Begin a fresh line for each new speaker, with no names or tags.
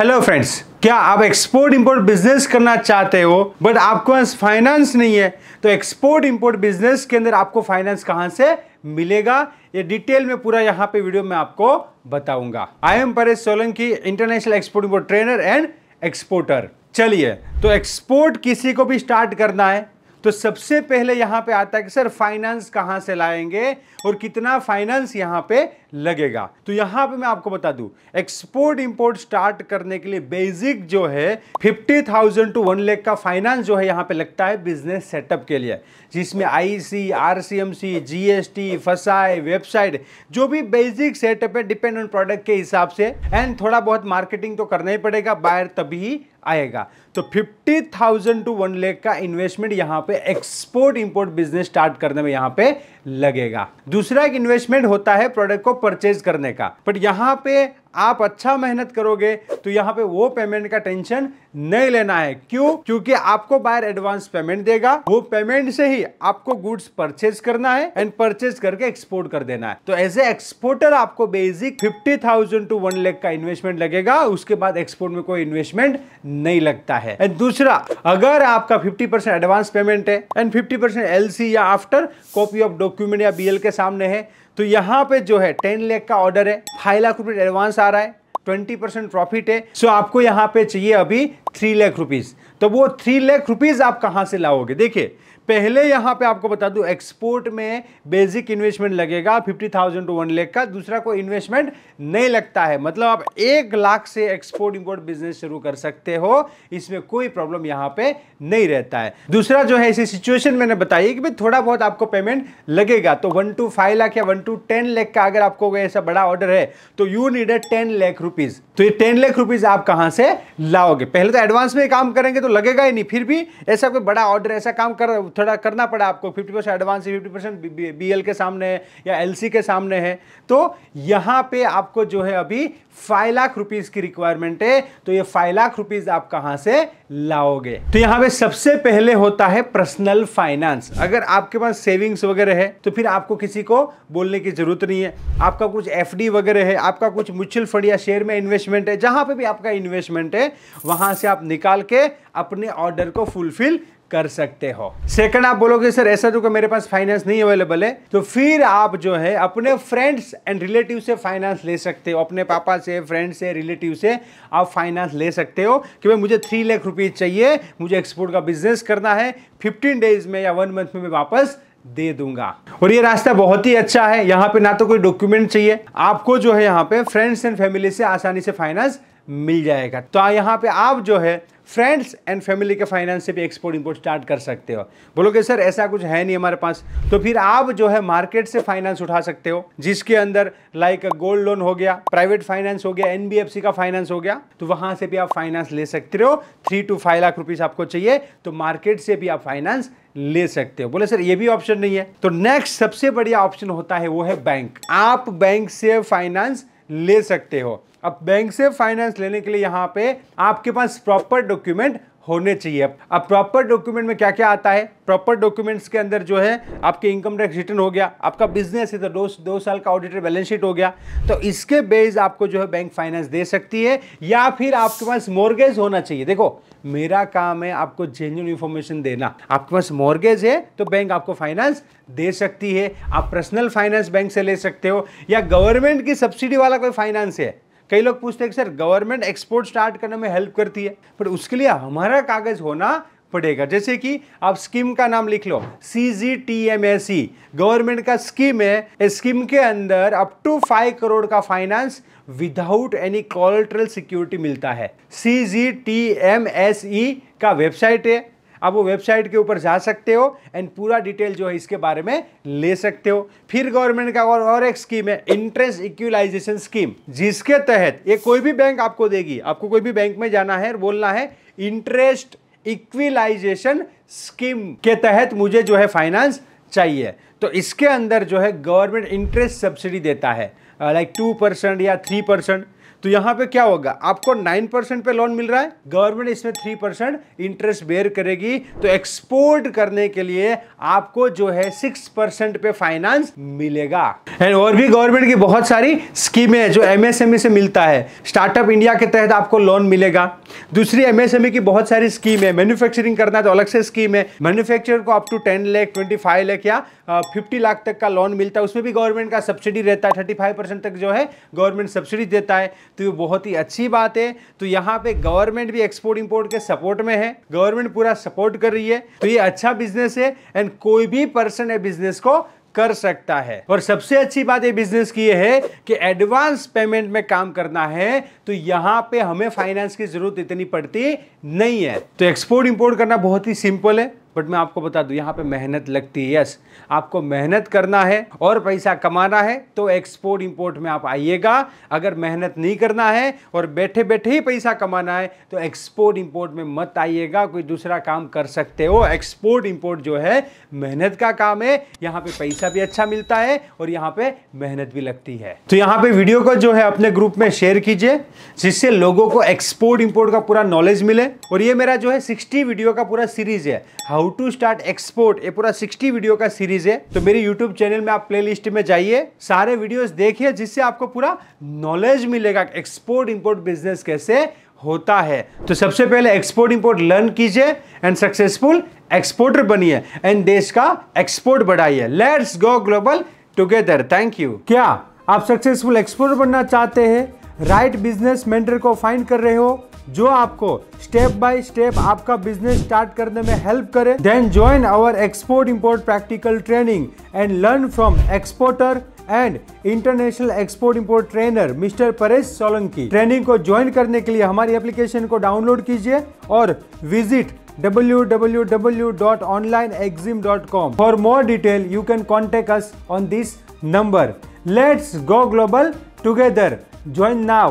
Hello friends क्या आप export import business करना चाहते हो बट आपके पास फाइनेंस नहीं है तो एक्सपोर्ट इंपोर्ट बिज़नेस के अंदर आपको फाइनेंस कहाँ से मिलेगा? ये डिटेल में पूरा यहाँ पे वीडियो में आपको बताऊँगा। I am Paresh Solanki international export import trainer and exporter चलिए तो एक्सपोर्ट किसी को भी स्टार्ट करना है तो सबसे पहले यहाँ पे आता है कि, सर फाइनेंस कहाँ से लाएँगे और कितना फाइनेंस यहाँ पे लगेगा। तो यहाँ पे मैं आपको बता दूँ एक्सपोर्ट इंपोर्ट स्टार्ट करने के लिए बेसिक जो है fifty thousand to one lakh का फाइनेंस जो है यहाँ पे लगता है बिज़नेस सेटअप के लिए। जिसमें IC RCMC GST FSSAI website जो भी बेसिक सेटअप है डिपेंड ऑन प्रोडक्ट के हिसाब से। एंड थोड़ा बहुत मार्केटिंग तो करना ही पड़ेगा बायर तभी आएगा। तो fifty thousand to one lakh का इन्वेस्टमेंट यहाँ पे एक्सपोर्ट इंपोर्ट बिज़नेस स्टार्ट करने में यहाँ पे लगेगा। दूसरा एक इन्वेस्टमेंट होता है प्रोडक्ट को परचेज करने का। बट यहाँ पे आप अच्छा मेहनत करोगे तो यहाँ पे वो पेमेंट का टेंशन नहीं लेना है। क्यों? क्योंकि आपको बायर एडवांस पेमेंट देगा, वो पेमेंट से ही आपको गुड्स परचेज करना है एंड परचेज करके एक्सपोर्ट कर देना है। तो एज ए एक्सपोर्टर आपको basic fifty thousand to one lakh का इन्वेस्टमेंट लगेगा, उसके बाद एक्सपोर्ट में कोई इन्वेस्टमेंट नहीं लगता है। एंड दूसरा, अगर आपका फिफ्टी परसेंट एडवांस पेमेंट है एंड फिफ्टी परसेंट एल या आफ्टर कॉपी ऑफ़ डॉक्यूमेंट या बीएल के सामने है तो यहाँ पे जो है टेन लेख का ऑर्डर है फाइव लाख रुपए एडवांस आ रहा है ट्वेंटी परसेंट प्रॉफिट है। सो आपको यहाँ पे चाहिए अभी थ्री लाख रुपीज़ तो वो थ्री लाख रुपीज़ आप कहाँ से लाओगे? देखिए पहले यहाँ पे आपको बता दूँ एक्सपोर्ट में बेसिक इन्वेस्टमेंट लगेगा fifty thousand to one lakh का, दूसरा कोई इन्वेस्टमेंट नहीं लगता है। मतलब आप एक लाख से एक्सपोर्ट इंपोर्ट बिज़नेस शुरू कर सकते हो, इसमें कोई प्रॉब्लम यहाँ पे नहीं रहता है। दूसरा जो है ऐसी सिचुएशन मैंने बताई कि भाई थोड़ा बहुत आपको पेमेंट लगेगा तो वन टू फाइव लाख या वन टू टेन लाख का अगर आपको ऐसा बड़ा ऑर्डर है तो you need a ten lakh rupees तो ये टेन लाख रुपीज़ आप कहाँ से लाओगे? पहले तो एडवांस में काम करेंगे तो लगेगा ही नहीं, फिर भी ऐसा कोई बड़ा ऑर्डर ऐसा काम कर थोड़ा करना पड़ा आपको 50 percent advance fifty percent B के सामने है या एलसी के सामने है। तो यहाँ पे आपको जो है अभी फाइव लाख रुपीज़ की रिक्वायरमेंट है तो ये फाइव लाख रुपीज़ आप कहाँ से लाओगे? तो यहाँ पे सबसे पहले होता है पर्सनल फाइनेंस अगर आपके पास सेविंग्स वगैरह है तो फिर आपको किसी को बोलने की ज़रूरत नहीं है। आपका कुछ एफडी वगैरह है, आपका कुछ म्यूचुअल फंड या शेयर में इन्वेस्टमेंट है, जहाँ पे भी आपका इन्वेस्टमेंट है, वहाँ से आप निकाल के अपने ऑर्डर को फुलफिल कर सकते हो। सेकंड आप बोलोगे, सर, ऐसा जो मेरे पास फाइनेंस नहीं अवेलेबल है। तो फिर आप जो है, अपने फ्रेंड्स एंड रिलेटिव से फाइनेंस ले सकते हो। अपने पापा से फ्रेंड से रिलेटिव से आप फाइनेंस ले सकते हो कि भाई, मुझे थ्री लाख रुपीज़ चाहिए, मुझे एक्सपोर्ट का बिज़नेस करना है फिफ्टीन डेज़ में या वन मंथ में मैं वापस दे दूँगा। और ये रास्ता बहुत ही अच्छा है। यहाँ पे ना तो कोई डॉक्यूमेंट चाहिए। आपको जो है यहाँ पे फ्रेंड्स एंड फैमिली से आसानी से फाइनेंस मिल जाएगा। तो यहाँ पे आप जो है फ्रेंड्स एंड फैमिली के फाइनेंस से भी एक्सपोर्ट इंपोर्ट स्टार्ट कर सकते हो। बोलोगे, सर, ऐसा कुछ है नहीं हमारे पास। तो फिर आप जो है मार्केट से फाइनेंस उठा सकते हो, जिसके अंदर लाइक गोल्ड लोन हो गया प्राइवेट फाइनेंस हो गया एनबीएफसी का फाइनेंस हो गया तो वहाँ से भी आप फाइनेंस ले सकते हो। Three to five lakh rupees आपको चाहिए तो मार्केट से भी आप फाइनेंस ले सकते हो। बोले, सर, ये भी ऑप्शन नहीं है। तो नेक्स्ट सबसे बढ़िया ऑप्शन होता है, वो है बैंक आप बैंक से फाइनेंस ले सकते हो। अब बैंक से फाइनेंस लेने के लिए यहाँ पे आपके पास प्रॉपर डॉक्यूमेंट होने चाहिए। अब प्रॉपर डॉक्यूमेंट में क्या क्या आता है? प्रॉपर डॉक्यूमेंट्स के अंदर जो है, आपके इनकम टैक्स रिटर्न हो गया, आपका बिज़नेस है तो दो दो साल का ऑडिटेड बैलेंस शीट हो गया। तो इसके बेस आपको जो है बैंक फाइनेंस दे सकती है, या फिर आपके पास मोर्गेज होना चाहिए। देखो मेरा काम है आपको जेन्यून इन्फॉर्मेशन देना। आपके पास मॉर्गेज है तो बैंक आपको फाइनेंस दे सकती है। आप पर्सनल फाइनेंस बैंक से ले सकते हो, या गवर्नमेंट की सब्सिडी वाला कोई फाइनेंस है। कई लोग पूछते हैं कि, सर गवर्नमेंट एक्सपोर्ट स्टार्ट करने में हेल्प करती है। पर उसके लिए हमारा कागज़ होना पड़ेगा। जैसे कि आप स्कीम का नाम लिख लो C G T M S E government का स्कीम है इस स्कीम के अंदर अप टू फाइव करोड़ का finance without any collateral security मिलता है। C G T M S E का वेबसाइट है। आप वो वेबसाइट के ऊपर जा सकते हो एंड पूरा डिटेल जो है इसके बारे में ले सकते हो। फिर गवर्नमेंट का और, और एक स्कीम है इंटरेस्ट इक्वलाइजेशन स्कीम जिसके तहत ये कोई भी बैंक आपको देगी आपको कोई भी बैंक में जाना है बोलना है इंटरेस्ट इक्विलाइजेशन स्कीम के तहत मुझे जो है फाइनेंस चाहिए। तो इसके अंदर जो है गवर्नमेंट इंटरेस्ट सब्सिडी देता है। लाइक टू परसेंट या थ्री परसेंट तो यहाँ पे क्या होगा? आपको नाइन परसेंट पे लोन मिल रहा है। गवर्नमेंट इसमें थ्री परसेंट इंटरेस्ट बेयर करेगी। तो एक्सपोर्ट करने के लिए आपको जो है सिक्स परसेंट पे फाइनेंस मिलेगा। एंड और भी गवर्नमेंट की बहुत सारी स्कीमें हैं जो एमएसएमई से मिलता है। स्टार्टअप इंडिया के तहत आपको लोन मिलेगा। दूसरी एमएसएमई की बहुत सारी स्कीम है। मैन्युफैक्चरिंग करना है तो अलग से स्कीम है। मैन्युफैक्चर को up to ten lakh twenty five lakh या फिफ्टी लाख तक का लोन मिलता है। उसमें भी गवर्नमेंट का सब्सिडी रहता है। थर्टी फाइव परसेंट तक जो है गवर्नमेंट सब्सिडी देता है। तो ये बहुत ही अच्छी बात है। तो यहाँ पे गवर्नमेंट भी एक्सपोर्ट इंपोर्ट के सपोर्ट में है। गवर्नमेंट पूरा सपोर्ट कर रही है। तो ये अच्छा बिज़नेस है एंड कोई भी पर्सन है बिज़नेस को कर सकता है। और सबसे अच्छी बात ये बिज़नेस की है कि एडवांस पेमेंट में काम करना है। तो यहाँ पे हमें फाइनेंस की ज़रूरत इतनी पड़ती नहीं है। तो एक्सपोर्ट इंपोर्ट करना बहुत ही सिंपल है। बट मैं आपको बता दूँ, यहाँ पे मेहनत लगती है यस आपको मेहनत करना है और पैसा कमाना है तो एक्सपोर्ट इंपोर्ट में आप आइएगा। अगर मेहनत नहीं करना है और बैठे बैठे ही पैसा कमाना है तो एक्सपोर्ट इंपोर्ट में मत आइएगा। कोई दूसरा काम कर सकते हो। एक्सपोर्ट इंपोर्ट जो है, मेहनत का काम है। यहाँ पे पैसा भी अच्छा मिलता है और यहाँ पे मेहनत भी लगती है। तो यहाँ पे वीडियो को जो है, अपने ग्रुप में शेयर कीजिए, जिससे लोगों को एक्सपोर्ट इंपोर्ट का पूरा नॉलेज मिले। और ये मेरा जो है सिक्सटी वीडियो का पूरा सीरीज़ है। हाउ टू स्टार्ट एक्सपोर्ट ये पूरा 60 वीडियो का सीरीज़ है। तो मेरे यूट्यूब चैनल में आप प्लेलिस्ट में जाइए, सारे वीडियोस देखिए, जिससे आपको पूरा नॉलेज मिलेगा एक्सपोर्ट इंपोर्ट बिज़नेस कैसे होता है। तो सबसे पहले एक्सपोर्ट इंपोर्ट लर्न कीजिए एंड सक्सेसफुल एक्सपोर्टर बनिए एंड देश का एक्सपोर्ट बढ़ाइए। Let's go global together thank you क्या आप सक्सेसफुल एक्सपोर्टर बनना चाहते हैं? राइट बिज़नेस मेंटर को फाइंड कर रहे हो? जो आपको स्टेप बाय स्टेप आपका बिज़नेस स्टार्ट करने में हेल्प करे then join our export import practical training and learn from exporter and international export import trainer mister Paresh Solanki training को ज्वाइन करने के लिए हमारी एप्लीकेशन को डाउनलोड कीजिए और visit www.onlineexim.com for more detail, you can contact us on this number. Let's go global together. Join now.